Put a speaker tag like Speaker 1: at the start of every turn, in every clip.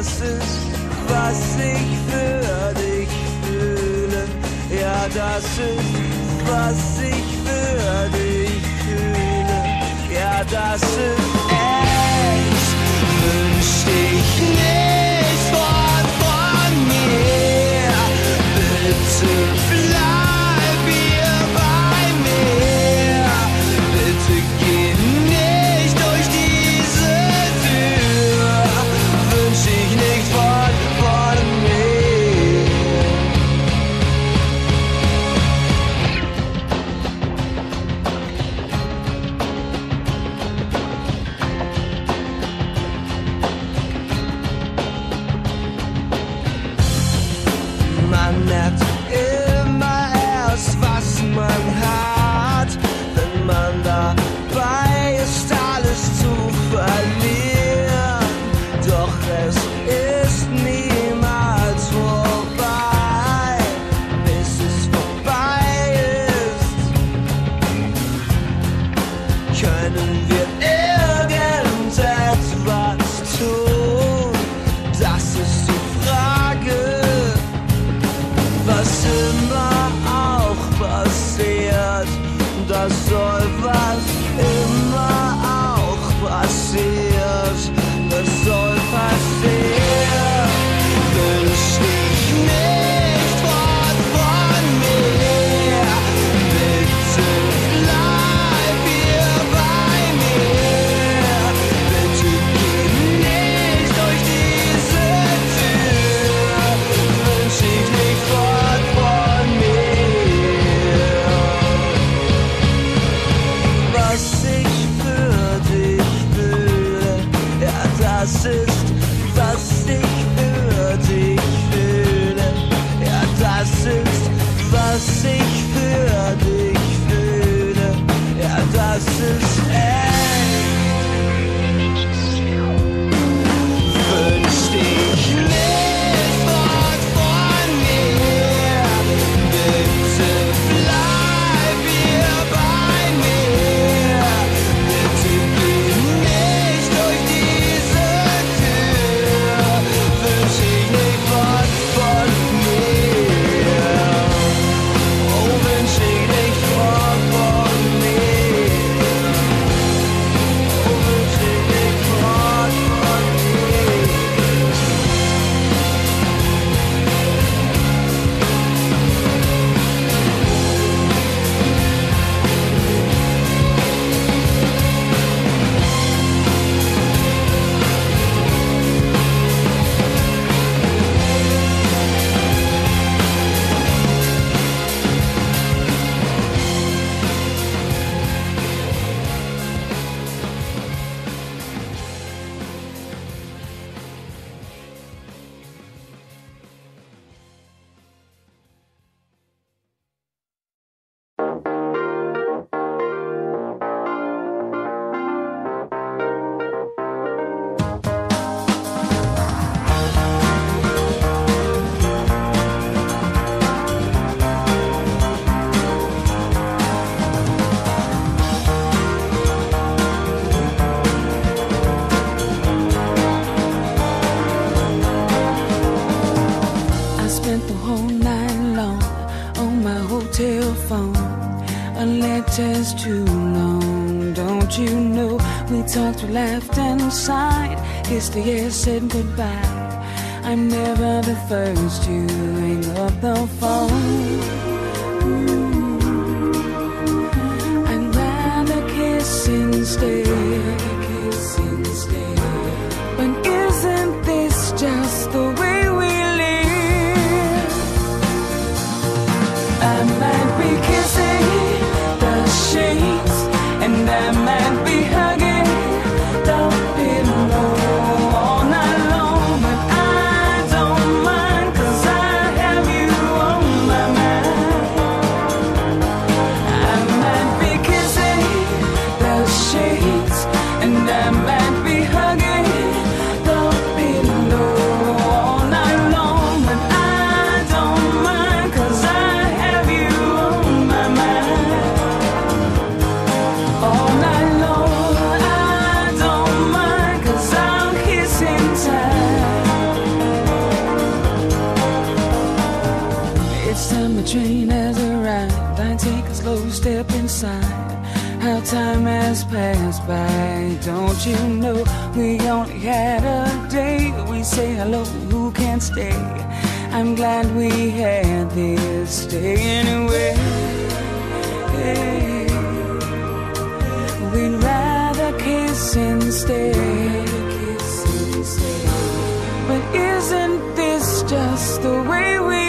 Speaker 1: das ist, was ich für dich fühle. Ja, das ist, was ich für dich fühle. Ja, das ist echt. Wünsch ich nicht.
Speaker 2: is too long, don't you know? We talked, we left and sighed. Kissed the year said goodbye. I'm never the first to hang up the phone. Time has passed by. Don't you know we only had a day? We say hello, who can stay? I'm glad we had this day anyway. We'd rather kiss instead. But isn't this just the way we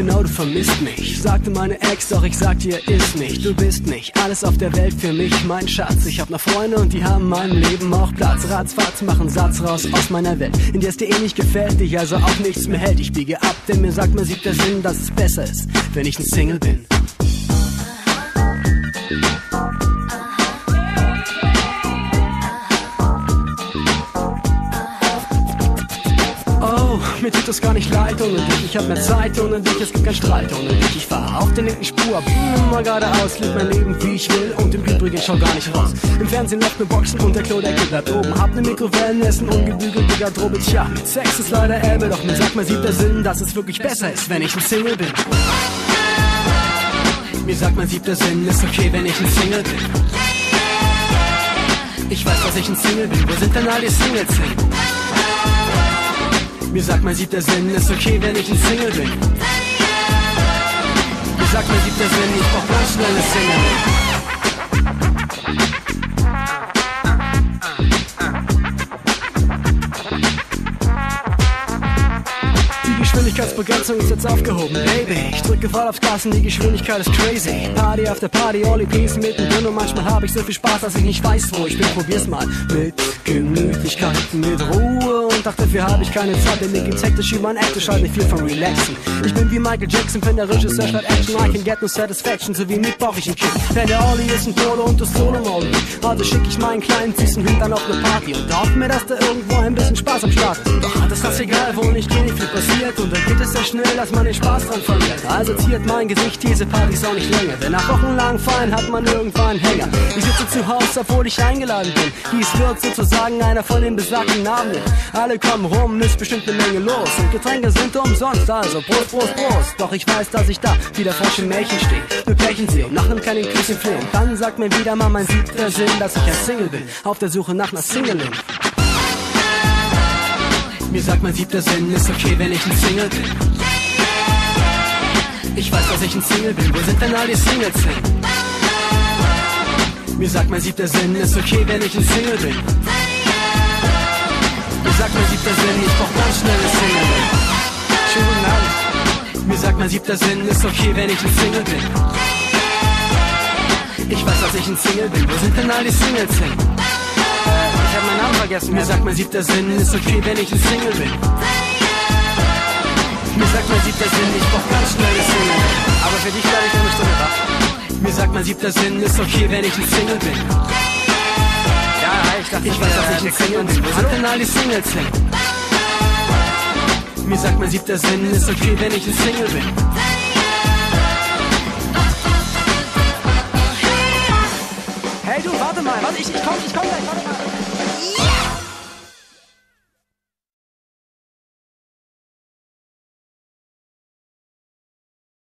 Speaker 3: genau, du vermisst mich. Sagte meine Ex, doch ich sag dir, ist nicht. Du bist nicht alles auf der Welt für mich, mein Schatz. Ich hab noch Freunde und die haben in meinem Leben auch Platz. Ratzfatz, mach einen Satz raus aus meiner Welt, in der es dir eh nicht gefällt, dich also auch nichts mehr hält. Ich biege ab, denn mir sagt man sieht der Sinn, dass es besser ist, wenn ich ein Single bin. Mir tut das gar nicht leid ohne dich. Ich hab mehr Zeit ohne dich, es gibt keinen Streit ohne dich. Ich fahr auf der linken Spur, ab immer geradeaus, leb mein Leben wie ich will und im Übrigen schau gar nicht raus. Im Fernsehen läuft ne Boxen und der Klodeckel bleibt oben. Hab ne Mikrowellen, essen, ungebügelte Garderobe. Tja, Sex ist leider Elbe, doch mir sagt man sieht der Sinn, dass es wirklich besser ist, wenn ich ein Single bin. Mir sagt man siebter Sinn, ist okay, wenn ich ein Single bin. Ich weiß, dass ich ein Single bin, wo sind denn all die Singles hin? Mir sagt mein siebter Sinn, ist okay, wenn ich ein Single bin. Mir sagt mein siebter Sinn, ich brauch ganz schnell eine Single. Begrenzung ist jetzt aufgehoben, Baby. Ich drücke voll aufs Gas und die Geschwindigkeit ist crazy. Party after Party, all Peace mittendrin und manchmal habe ich so viel Spaß, dass ich nicht weiß, wo ich bin. Probier's mal mit Gemütlichkeit, mit Ruhe und doch dafür habe ich keine Zeit, denn mir gibt's hektisch über ein Active, halt nicht viel von Relaxen. Ich bin wie Michael Jackson, wenn der Regisseur statt Action, I can get no satisfaction, so wie Nick brauch ich einen Kick. Denn der Olli ist ein Polo und das Solo-Molly. Also schick ich meinen kleinen süßen Hintern auf ne Party und hoffe mir, dass da irgendwo ein bisschen Spaß am Start ist. Doch das ist das egal, wo nicht wenig viel passiert und dann geht es sehr schnell, dass man den Spaß dran verliert. Also ziert mein Gesicht diese Partys auch nicht länger, denn nach wochenlangen Feiern hat man irgendwann einen Hänger. Ich sitze zu Hause, obwohl ich eingeladen bin. Dies wird sozusagen einer von den besagten Abenden. Alle kommen rum, ist bestimmt eine Menge los und Getränke sind umsonst, also Prost, Prost, Prost. Doch ich weiß, dass ich da wieder vor dem Märchen stehe. Nur Pärchen sehe und nach einem kleinen Küsschen flehe. Und dann sagt mir wieder mal mein siebter Sinn, dass ich ein Single bin, auf der Suche nach einer Singlein. Mir sagt mein siebter Sinn, ist okay, wenn ich ein Single bin. Ich weiß, dass ich ein Single bin, wo sind denn all die Singles hin? Mir sagt mein siebter Sinn, ist okay, wenn ich ein Single bin. Mir sagt mein siebter Sinn, ich brauch ganz schnell eine Single. Schönen guten Abend. Mir sagt mein siebter Sinn, ist okay, wenn ich ein Single bin. Ich weiß, dass ich ein Single bin, wo sind denn all die Singles hin?
Speaker 4: Ich habe meinen Namen vergessen.
Speaker 3: Mir sagt mein siebter Sinn, ist okay, wenn ich ein Single bin. Mir sagt mein siebter Sinn, ich brauch ganz schnell eine Single.
Speaker 4: Aber für dich bleibe ich noch eine Stunde wach.
Speaker 3: Mir sagt mein siebter Sinn, ist okay, wenn ich ein Single bin.
Speaker 4: Ja, ich dachte,
Speaker 3: Ich weiß, dass ich ein Single bin. Wo sind all die Singles hin? Mir sagt mein siebter Sinn, ist okay, wenn ich ein Single bin.
Speaker 4: Hey du, warte mal, warte, ich, ich komm, ich komm gleich, warte mal.